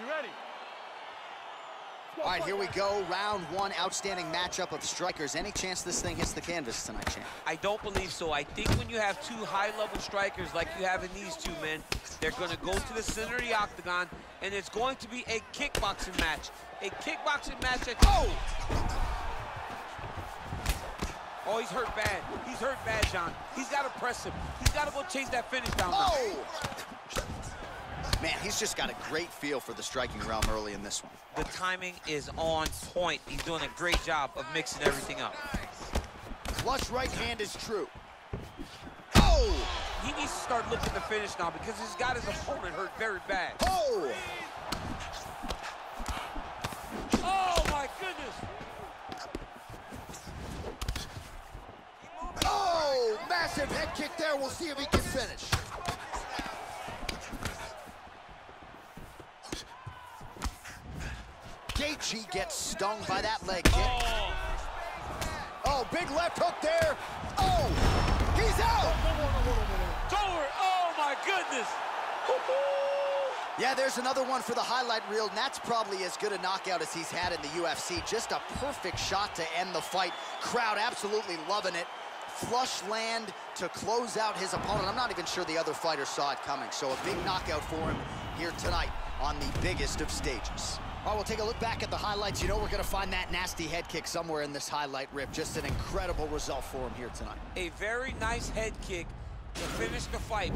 You ready? All right, here we go. Round one, outstanding matchup of strikers. Any chance this thing hits the canvas tonight, champ? I don't believe so. I think when you have two high-level strikers like you have in these two men, they're going to go to the center of the octagon, and it's going to be a kickboxing match. A kickboxing match that... Oh! Oh, he's hurt bad. He's hurt bad, John. He's got to press him. He's got to go chase that finish down. now. Man, he's just got a great feel for the striking realm early in this one. The timing is on point. He's doing a great job of mixing everything up. Flush right hand is true. Oh! He needs to start looking to finish now because he's got his opponent hurt very bad. Oh! Oh, my goodness! Oh! Massive head kick there. We'll see if he can finish. Gaethje gets stung by that leg kick. Oh, Oh, big left hook there. Oh! He's out! Door! Oh, my goodness! Yeah, there's another one for the highlight reel, and that's probably as good a knockout as he's had in the UFC. Just a perfect shot to end the fight. Crowd absolutely loving it. Flush land to close out his opponent. I'm not even sure the other fighter saw it coming, so a big knockout for him here tonight on the biggest of stages. All right, we'll take a look back at the highlights. You know we're going to find that nasty head kick somewhere in this highlight rip. Just an incredible result for him here tonight. A very nice head kick to finish the fight.